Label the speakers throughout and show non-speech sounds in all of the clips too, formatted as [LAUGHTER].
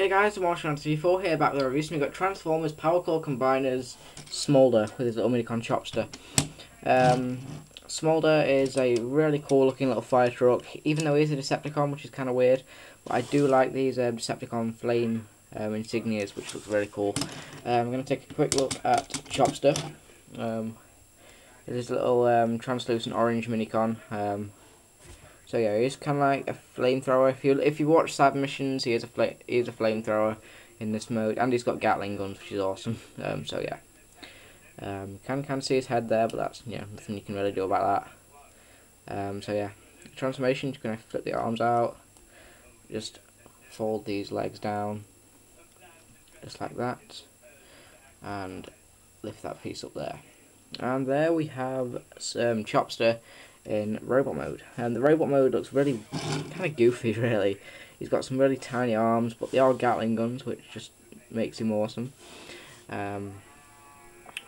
Speaker 1: Hey guys, I'm Demolishor here back with a review. We've got Transformers Power Core Combiners Smolder with his little Chopster. Um, Smolder is a really cool looking little fire truck, even though he's a Decepticon, which is kind of weird. But I do like these um, Decepticon flame um, insignias, which looks really cool. Um, I'm going to take a quick look at Chopster. Um, is a little um, translucent orange Minicon. Um, so yeah, he's kind of like a flamethrower. If you if you watch Cyber Missions, he is a fla he is a flamethrower in this mode, and he's got Gatling guns, which is awesome. [LAUGHS] Um, so yeah, um, can can see his head there, but that's yeah nothing you can really do about that. Um, so yeah, transformation. You're gonna flip the arms out, just fold these legs down, just like that, and lift that piece up there. And there we have some Chopster in robot mode. And the robot mode looks really kind of goofy, [LAUGHS] really. He's got some really tiny arms, but they are Gatling guns, which just makes him awesome. Um,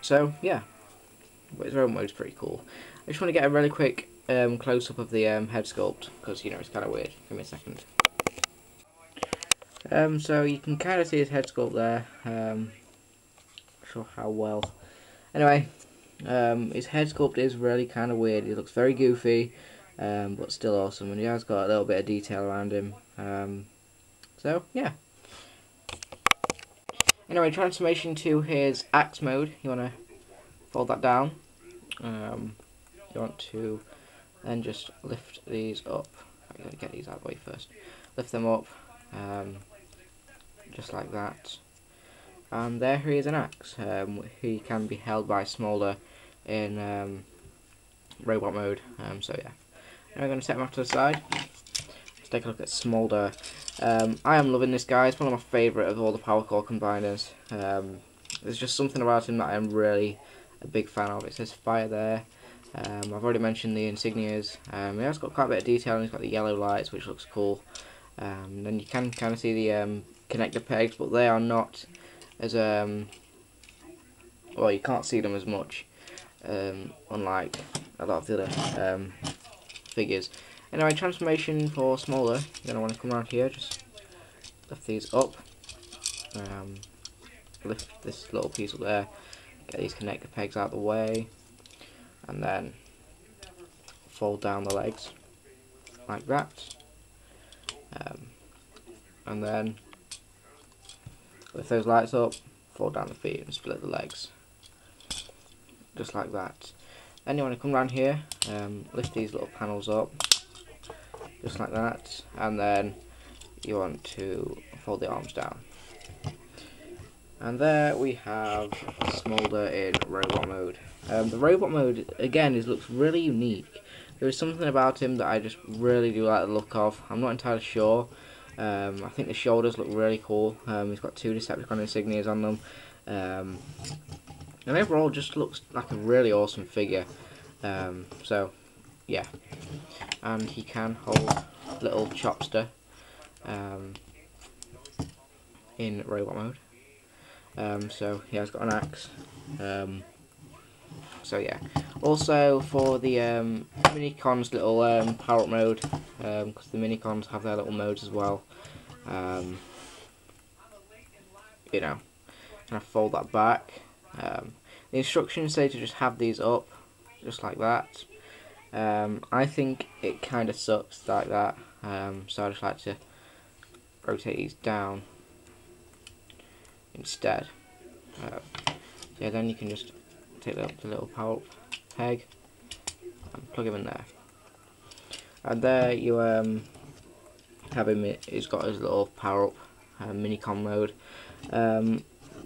Speaker 1: so, yeah. But his robot mode's pretty cool. I just want to get a really quick um, close-up of the um, head sculpt, because, you know, it's kind of weird. Give me a second. Um, so you can kind of see his head sculpt there. Um, sure how well. Anyway, um, his head sculpt is really kind of weird. He looks very goofy, um, but still awesome. And he has got a little bit of detail around him. Um, so, yeah. Anyway, transformation to his axe mode. You want to fold that down. Um, you want to then just lift these up. I'm going to get these out of the way first. Lift them up, um, just like that and there he is an axe. Um, he can be held by Smolder in um, robot mode. Um, so yeah, now we're going to set him off to the side. Let's take a look at Smolder. Um, I am loving this guy. It's one of my favourite of all the Power Core combiners. Um, there's just something about him that I am really a big fan of. It says fire there. Um, I've already mentioned the insignias. Um, he has got quite a bit of detail and he's got the yellow lights which looks cool. Um, then you can kind of see the um, connector pegs but they are not as well you can't see them as much um, unlike a lot of the other um, figures. Anyway, transformation for Smolder, you're going to want to come around here, just lift these up, um, lift this little piece up there, get these connector pegs out of the way, and then fold down the legs like that, um, and then lift those lights up, fold down the feet and split the legs just like that. Then you want to come around here, um, lift these little panels up, just like that, and then you want to fold the arms down. And there we have Smolder in robot mode. Um, the robot mode, again, is looks really unique. There is something about him that I just really do like the look of. I'm not entirely sure. Um, I think the shoulders look really cool. Um, he's got two Decepticon insignias on them. And overall just looks like a really awesome figure. Um, so, yeah. And he can hold little Chopster um, in robot mode. Um, so he has got an axe. Um, so yeah. Also for the um, Minicon's little um, power up mode, because um, the Minicons have their little modes as well. You know, kind of fold that back. Um, the instructions say to just have these up, just like that. Um, I think it kind of sucks like that, um, so I just like to rotate these down instead. Uh, yeah, then you can just take the, the little power peg and plug him in there. And there you um, have him, he's got his little power up uh, mini-con mode. Um,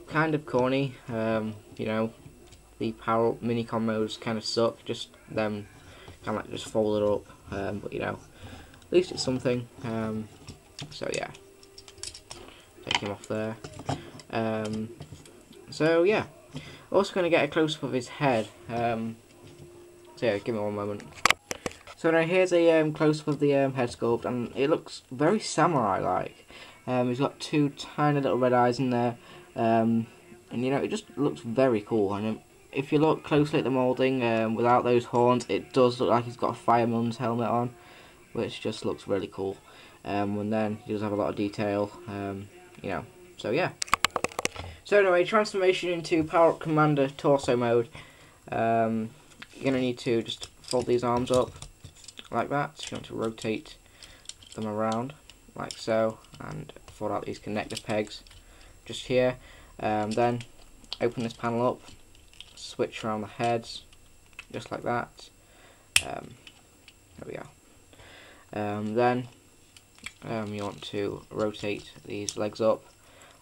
Speaker 1: kind of corny, um, you know, the power up mini-con modes kind of suck, just them kind of like just fold it up, um, but you know, at least it's something, um, so yeah, take him off there, um, so yeah, also going to get a close-up of his head, um, so yeah, give me one moment. So now here's a um, close-up of the um, head sculpt, and it looks very samurai-like. Um, he's got two tiny little red eyes in there, um, and you know it just looks very cool. And if you look closely at the moulding, um, without those horns, it does look like he's got a fireman's helmet on, which just looks really cool. Um, and then he does have a lot of detail. Um, you know, so yeah. So anyway, transformation into Power Up Commander Torso mode. Um, you're to need to just fold these arms up like that. So you want to rotate them around like so and fold out these connector pegs just here. Um, then open this panel up, switch around the heads just like that. Um, there we go. Um, then um, you want to rotate these legs up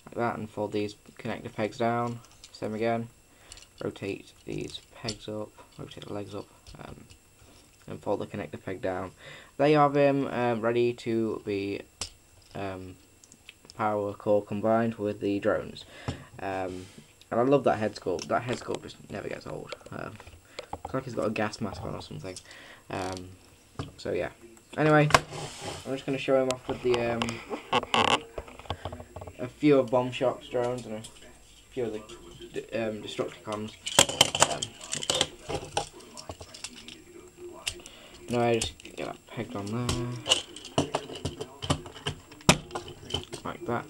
Speaker 1: like that and fold these connector pegs down. Same again. Rotate these pegs up, rotate the legs up, um, and fold the connector peg down. They have him um, ready to be power core combined with the drones. Um, and I love that head sculpt. That head sculpt just never gets old. Um, looks like he's got a gas mask on or something. Um, so yeah. Anyway, I'm just going to show him off with the um, a few of Bombshock's drones and a few of the um, Destructicons. Um, no, I just get that pegged on there, like that.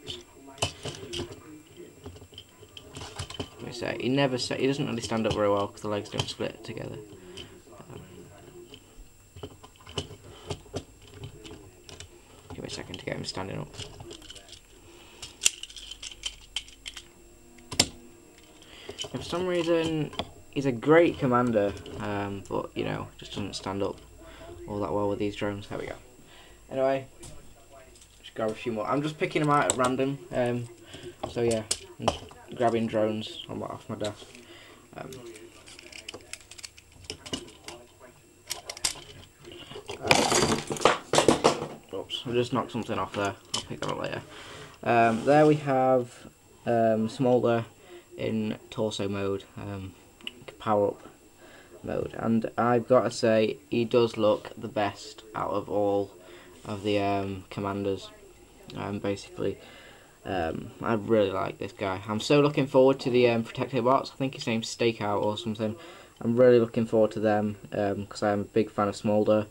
Speaker 1: Say, he never say, he doesn't really stand up very well because the legs don't split together. Give me a second to get him standing up. for some reason, he's a great commander, um, but, you know, just doesn't stand up all that well with these drones. There we go. Anyway, just grab a few more. I'm just picking them out at random. Um, so, yeah, grabbing drones on off my desk. Um, uh, oops, I just knocked something off there. I'll pick that up later. Um, there we have um, Smolder in torso mode, um, power up mode, and I've got to say he does look the best out of all of the um, commanders. Um, basically, um, I really like this guy. I'm so looking forward to the um, Protectobots. I think his name's Stakeout or something. I'm really looking forward to them because um, I'm a big fan of Smolder.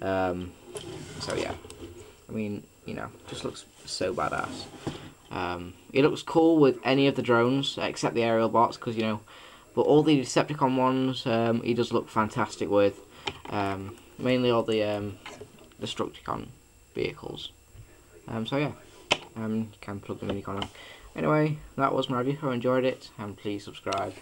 Speaker 1: Um, so yeah, I mean, you know, just looks so badass. Um, it looks cool with any of the drones except the Aerialbots because you know, but all the Decepticon ones um, he does look fantastic with. Um, mainly all the um, Destructicon vehicles. So yeah, um, you can plug the minicon on. Anyway, that was my review. I enjoyed it, and please subscribe.